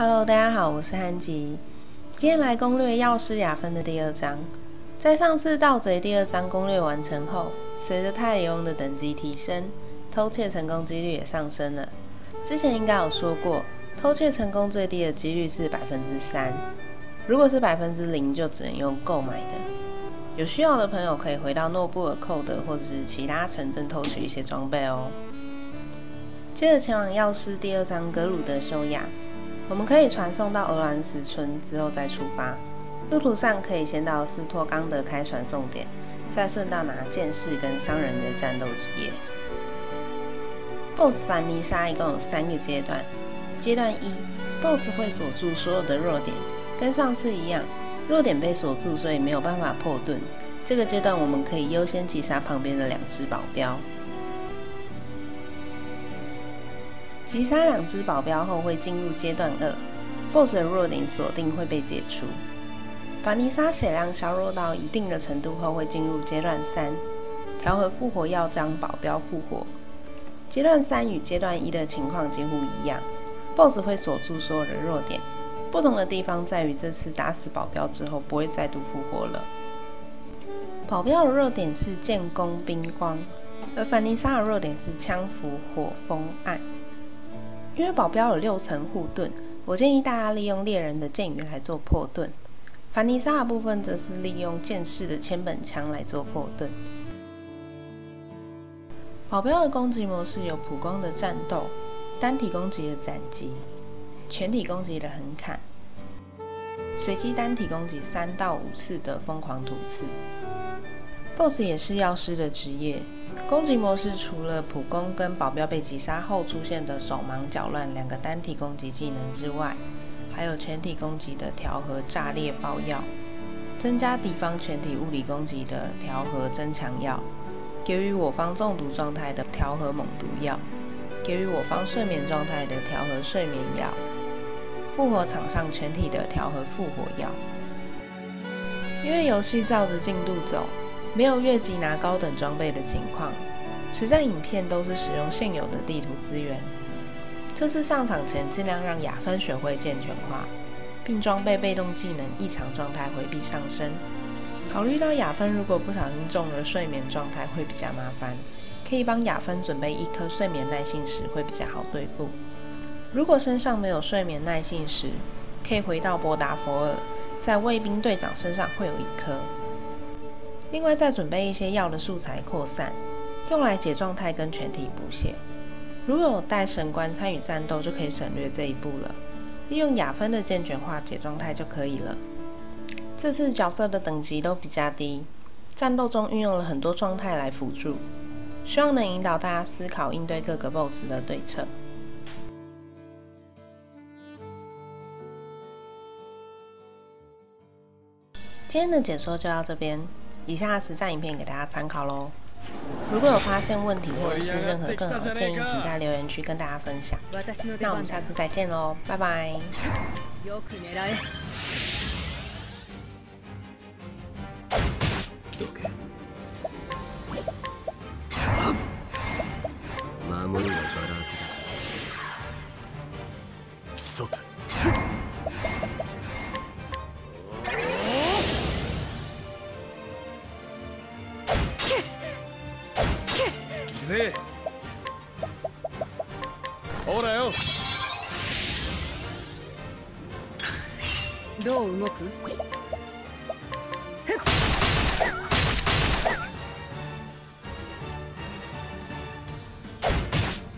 Hello，大家好，我是汉吉。今天来攻略药师雅芬的第二章。在上次盗贼第二章攻略完成后，随着泰里翁的等级提升，偷窃成功几率也上升了。之前应该有说过，偷窃成功最低的几率是百分之三，如果是百分之零，就只能用购买的。有需要的朋友可以回到诺布尔寇德或者是其他城镇偷取一些装备哦。接着前往药师第二章格鲁德修雅，我们可以传送到俄兰斯村之后再出发。路途上可以先到斯托冈德开传送点，再顺道拿剑士跟商人的战斗职业。BOSS 凡妮莎一共有三个阶段。阶段一，BOSS 会锁住所有的弱点，跟上次一样，弱点被锁住，所以没有办法破盾。这个阶段我们可以优先击杀旁边的两只保镖。击杀两只保镖后会进入阶段二，BOSS 的弱点锁定会被解除。凡妮莎血量削弱到一定的程度后，会进入阶段三，调和复活药将保镖复活。阶段三与阶段一的情况几乎一样，BOSS 会锁住所有的弱点，不同的地方在于这次打死保镖之后不会再度复活了。保镖的弱点是剑弓冰光，而凡妮莎的弱点是枪斧火风暗。因为保镖有六层护盾，我建议大家利用猎人的剑雨来做破盾。凡妮莎的部分则是利用剑士的千本枪来做破盾。保镖的攻击模式有普攻的战斗、单体攻击的斩击、全体攻击的横砍、随机单体攻击三到五次的疯狂突刺。BOSS 也是药师的职业，攻击模式除了普攻跟保镖被击杀后出现的手忙脚乱两个单体攻击技能之外。还有全体攻击的调和炸裂爆药，增加敌方全体物理攻击的调和增强药，给予我方中毒状态的调和猛毒药，给予我方睡眠状态的调和睡眠药，复活场上全体的调和复活药。因为游戏照着进度走，没有越级拿高等装备的情况，实战影片都是使用现有的地图资源。这次上场前，尽量让雅芬学会健全化，并装备被动技能异常状态回避上升。考虑到雅芬如果不小心中了睡眠状态会比较麻烦，可以帮雅芬准备一颗睡眠耐性石会比较好对付。如果身上没有睡眠耐性石，可以回到博达佛尔，在卫兵队长身上会有一颗。另外再准备一些药的素材扩散，用来解状态跟全体补血。如果有带神官参与战斗，就可以省略这一步了。利用雅芬的健全化解状态就可以了。这次角色的等级都比较低，战斗中运用了很多状态来辅助，希望能引导大家思考应对各个 BOSS 的对策。今天的解说就到这边，以下实战影片给大家参考喽。如果有发现问题或者是任何更好的建议，请在留言区跟大家分享。那我们下次再见喽，拜拜。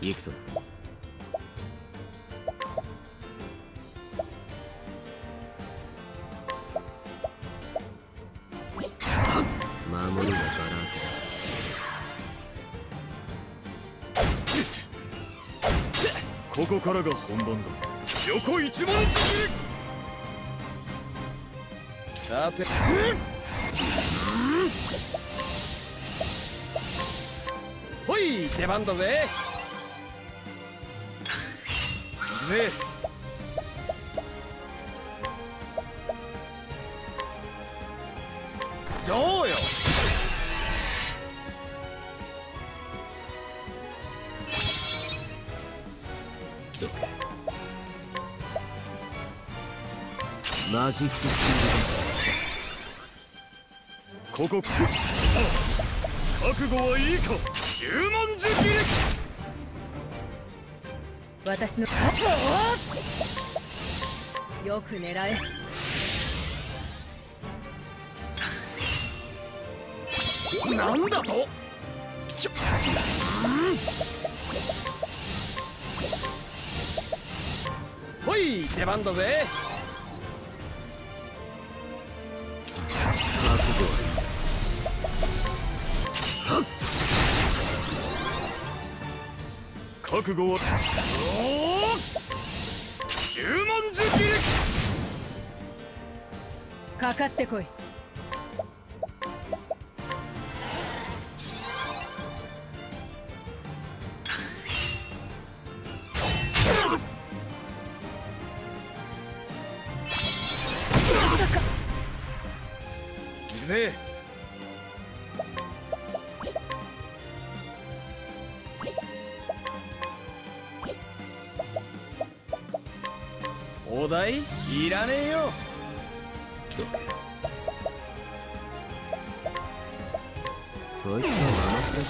行くぞ守りはバラクだここからが本番だ。横一文字さて。ほい出番だぜ。ぜどうよ。マジックスここ覚悟はいいか。十文字切り。私の。よく狙え。なんだと？ほい出番だぜ。覚悟は十文字切りかかってこいらねえよ。そいつは甘くれた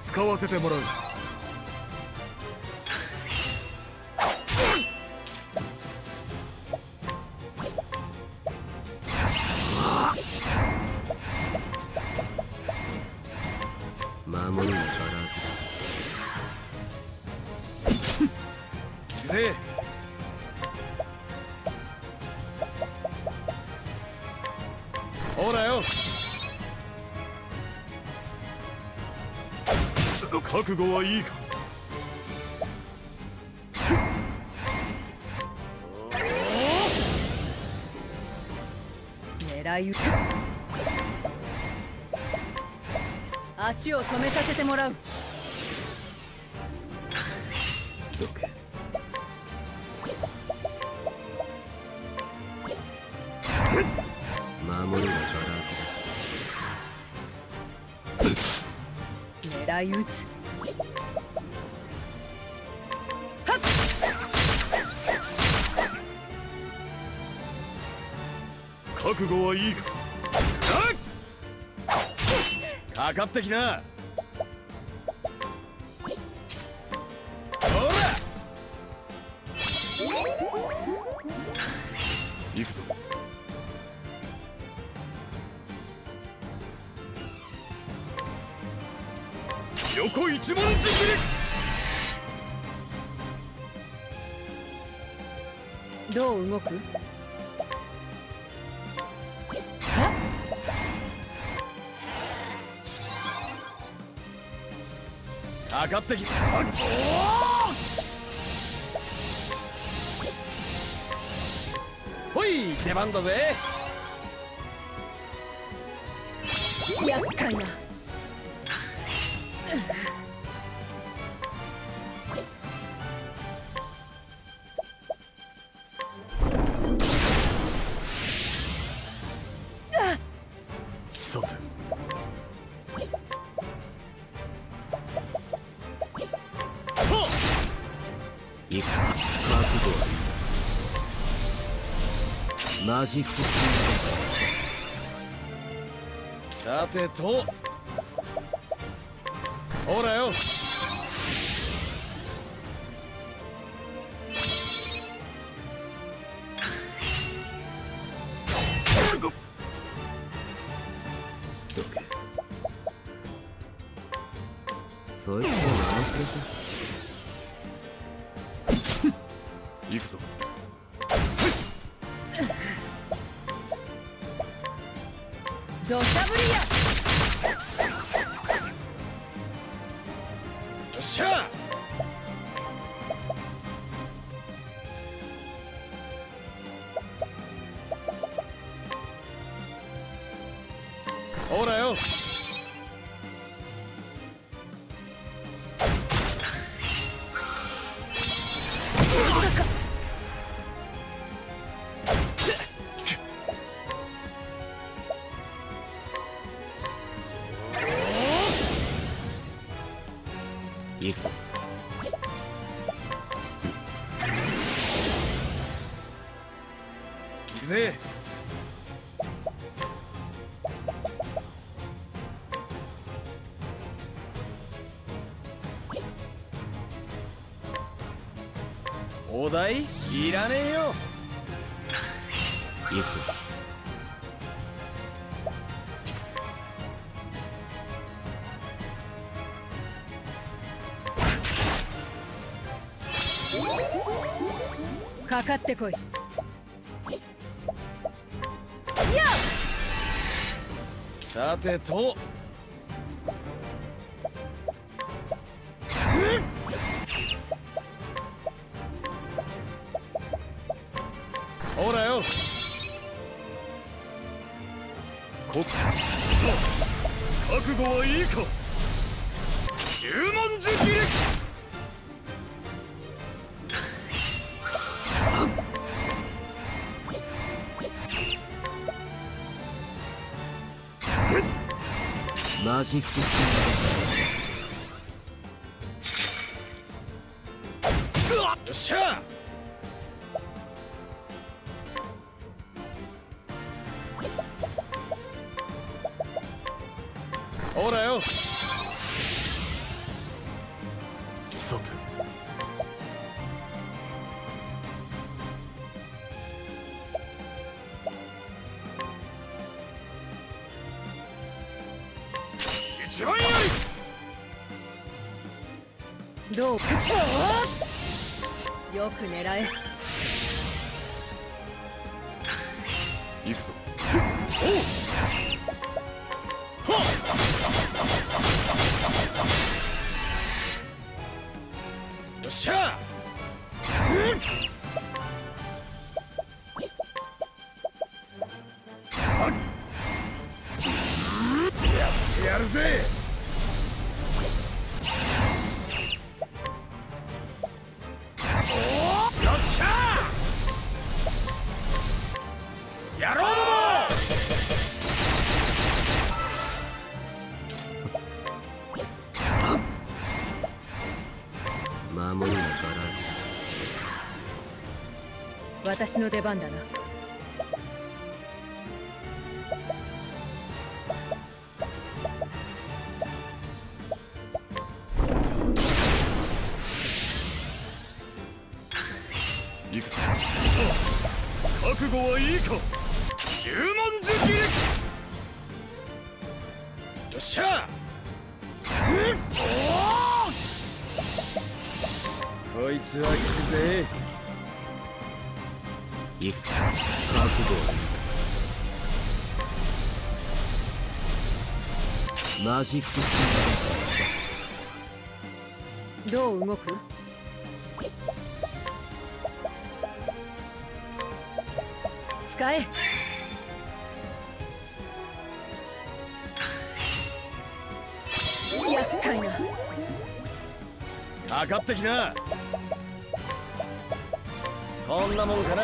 使わせてもらう。行くぜほらよ。覚悟はいいか。狙い。撃足を止めさせてもらう。ラー狙い撃つ覚悟はいいか。かかってきな。ってきほい出番だぜ。厄介な。さてと。ほらよ。そいつは甘くれたくぜお題いらねえよ。行くぞかかってこいさてと。ほらよ。こさあ覚悟はいいか。十文字切り。マジックスよっしゃ一番よりどう？かよく狙え。り行くぞ。およっしゃ守りのバラン私の出番だな。行くぞ。覚悟はいいか。つは行くぜ行くぞ覚悟マジックスピードどう動く？使え。厄介な。かかってきな。こんなもんかな。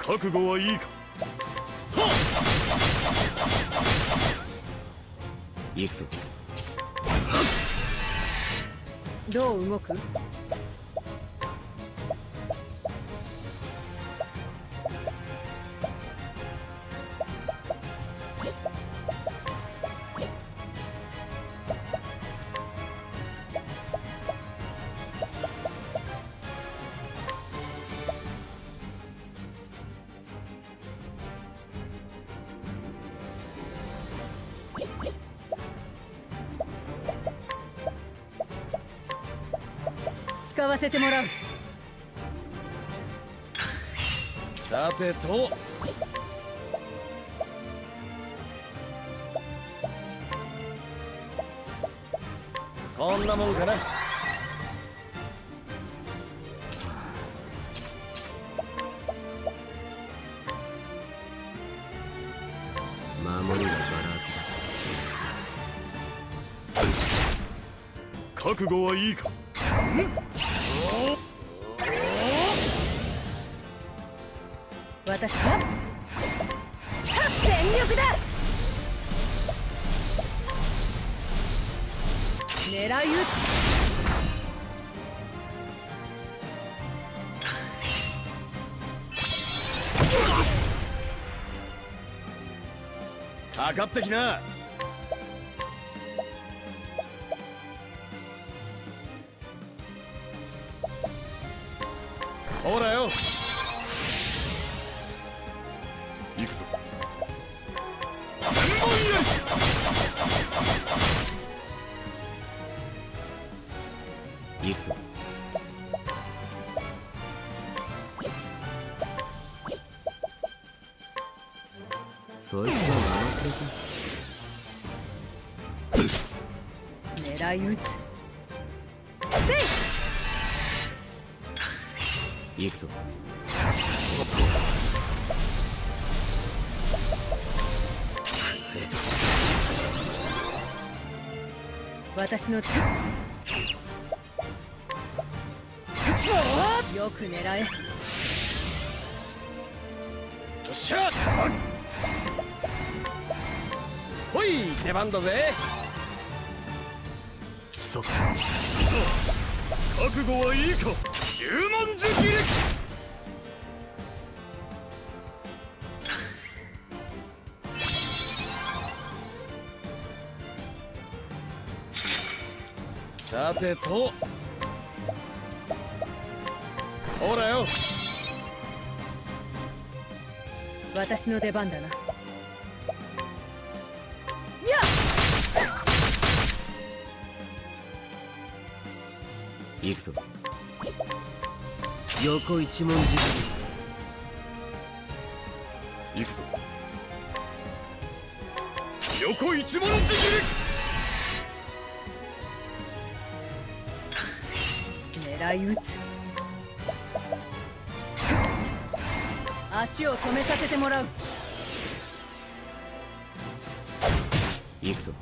覚悟はいいか。行くぞ。どう動く？使わせてもらう。さてと。こんなもんかな。守りのバラだ。覚悟はいいか。私上がってきな。ほらよ。私の手。よく狙え。よっしゃほい出番だぜ。そ覚悟はいいか。十文字切りさてと。ほらよ。私の出番だな。行くぞ。横一文字行くぞ。横一文字切り狙い撃つ。足を止めさせてもらう。行くぞ。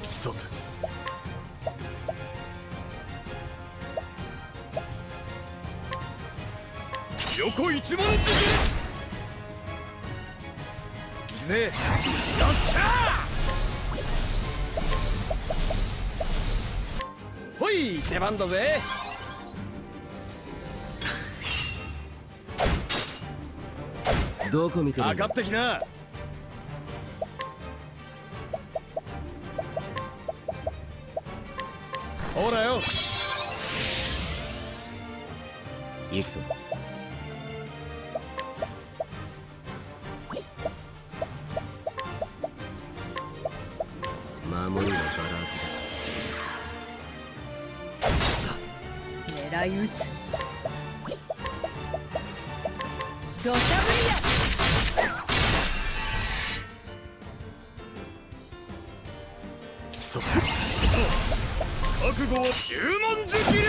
さて。横一文字ぜりよっしゃほい出番だぜ。どこ見てるかんだかってきな。ほらよ。行くぞ覚悟は十文字切り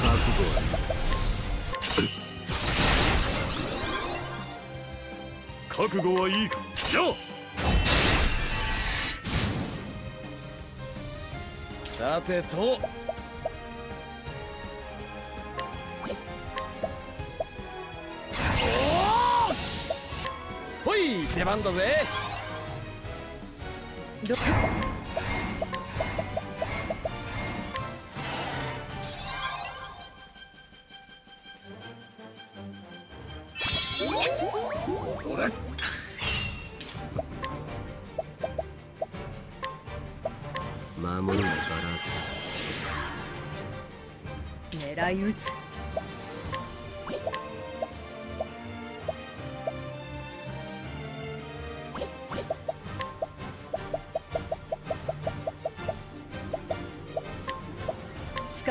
覚悟は覚悟はいいかよさてと出番だぜど守りはバラ空きだ狙い撃つ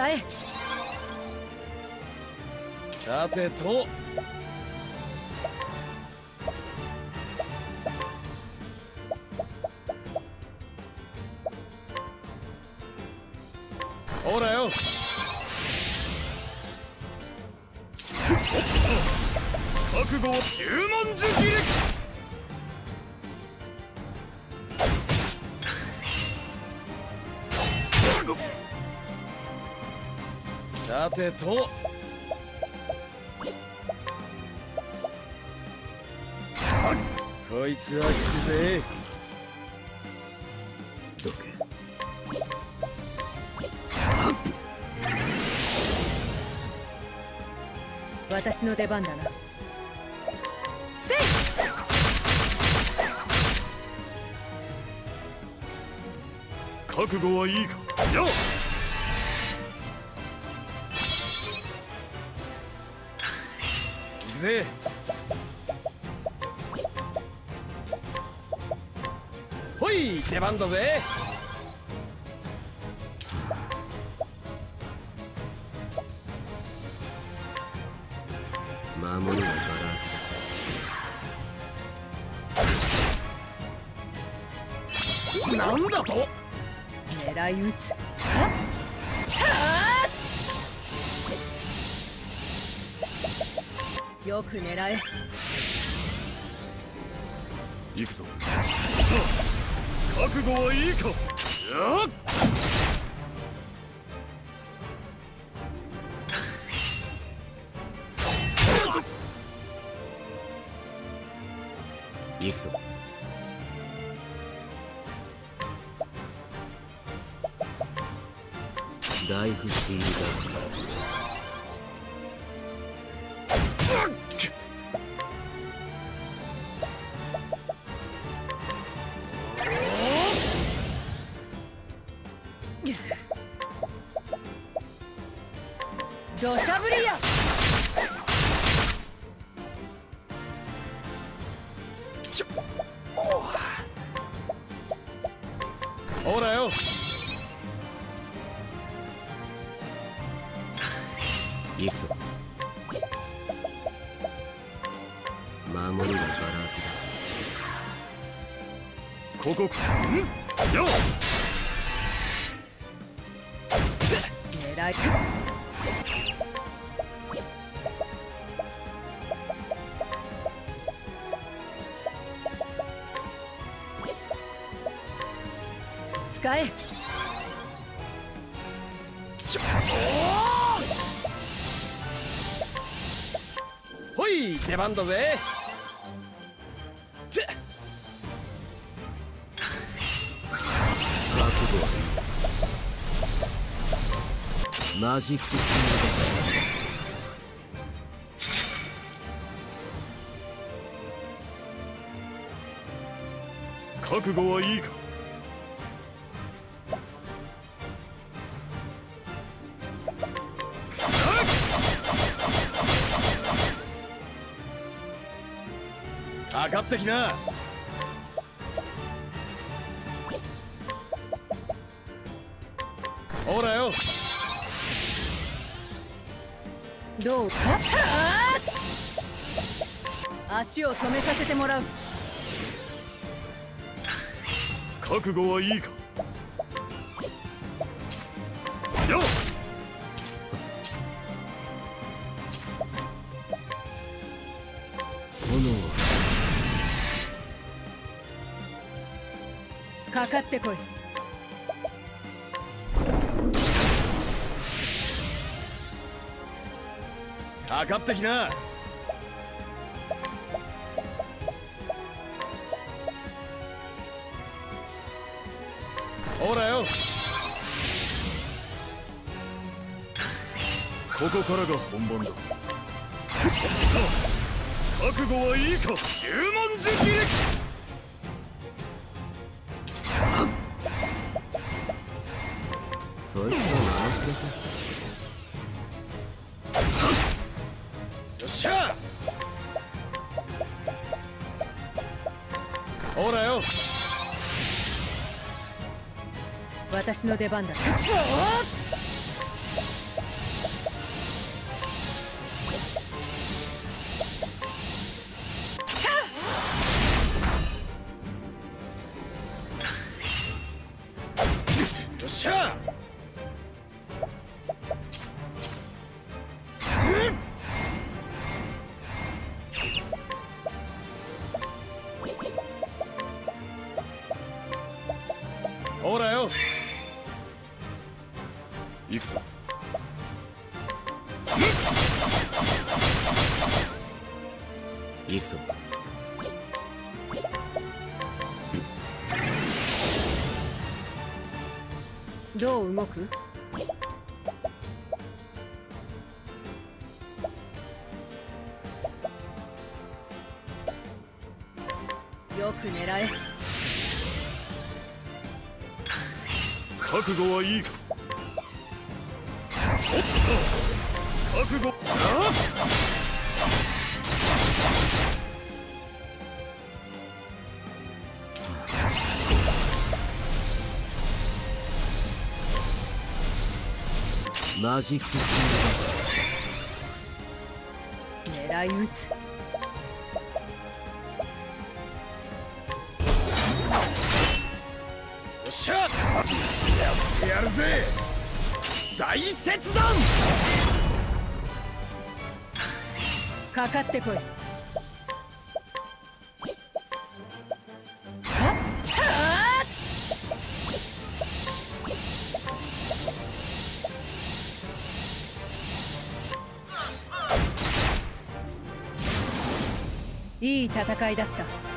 使え。さてと。ほらよ。覚悟は十文字切れ さてと。こいつは引くぜ。どけ。私の出番だな。覚悟はいいかぜほい出番だぜ。守りはバラなんだと？狙い撃つよく狙え。行くぞ。さあ覚悟はいいか。やっ土砂降りや。使えほい出番だぜ。て。マジックスティール覚悟はいいか。かかってきな。ほらよ。どう？か足を止めさせてもらう。覚悟はいいか？かってこい。かかってきな。ほらよ。ここからが本番だ。さあ覚悟はいいか。十文字切れそいつは何くれよ。私の出番だ。行くぞ行くぞ。どう動く？よく狙え。覚悟はいいか？覚悟。マジックス狙い撃つ。よっしゃ。やってやるぜ。大切断かかってこい。いい戦いだった。